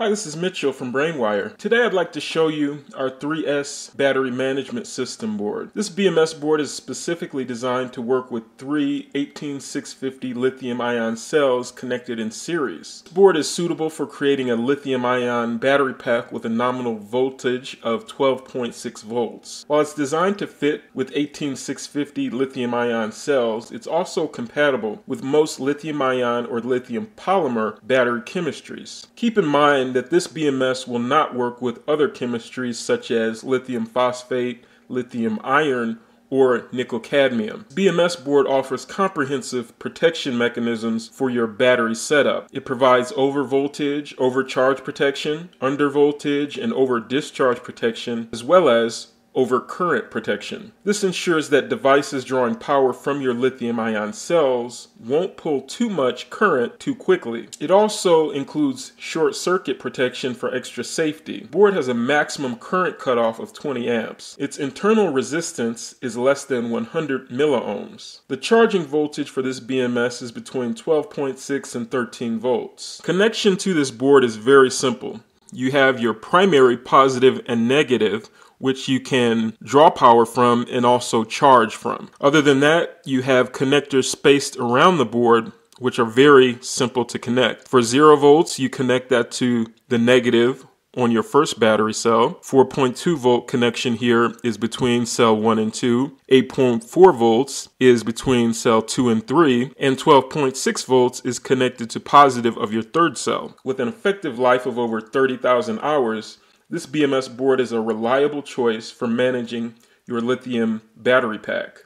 Hi, this is Mitchell from BrainWire. Today I'd like to show you our 3S battery management system board. This BMS board is specifically designed to work with three 18650 lithium ion cells connected in series. This board is suitable for creating a lithium ion battery pack with a nominal voltage of 12.6 volts. While it's designed to fit with 18650 lithium ion cells, it's also compatible with most lithium ion or lithium polymer battery chemistries. Keep in mind that this BMS will not work with other chemistries such as lithium phosphate, lithium iron, or nickel cadmium. BMS board offers comprehensive protection mechanisms for your battery setup. It provides over voltage, overcharge protection, under voltage, and over discharge protection, as well as over current protection. This ensures that devices drawing power from your lithium ion cells won't pull too much current too quickly. It also includes short circuit protection for extra safety. The board has a maximum current cutoff of 20 amps. Its internal resistance is less than 100 milliohms. The charging voltage for this BMS is between 12.6 and 13 volts. Connection to this board is very simple. You have your primary positive and negative which you can draw power from and also charge from. Other than that, you have connectors spaced around the board which are very simple to connect. For zero volts, you connect that to the negative on your first battery cell. 4.2 volt connection here is between cell 1 and 2. 8.4 volts is between cell 2 and 3. And 12.6 volts is connected to positive of your third cell. With an effective life of over 30,000 hours, this BMS board is a reliable choice for managing your lithium battery pack.